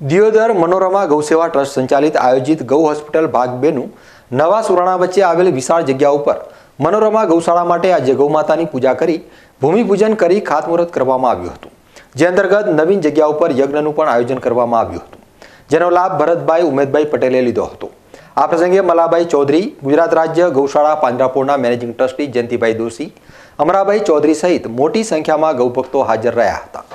Deodar Manorama ગૌસેવા trust સંચાલિત આયોજિત ગૌ હોસ્પિટલ ભાગ બેનું નવા સુરાણા વચ્ચે આવેલ વિશાળ જગ્યા ઉપર મનોરમા ગૌશાળા માટે આજે ગૌમાતાની પૂજા કરી ભૂમિપૂજન કરી ખાતમુહૂર્ત કરવામાં આવ્યું હતું. જે અંતર્ગત નવીન જગ્યા ઉપર યજ્ઞનું પણ આયોજન કરવામાં આવ્યું હતું. જેનો લાભ ભરતભાઈ ઉમેદભાઈ પટેલે લીધો હતો. આ પ્રસંગે મલાભાઈ ચૌધરી, ગુજરાત રાજ્ય ગૌશાળા પાંજરાપોળના મેનેજિંગ ટ્રસ્ટી જયંતિભાઈ દોશી, અમરાભાઈ ચૌધરી સહિત મોટી સંખ્યામાં ગૌભક્તો હાજર રહ્યા હતા.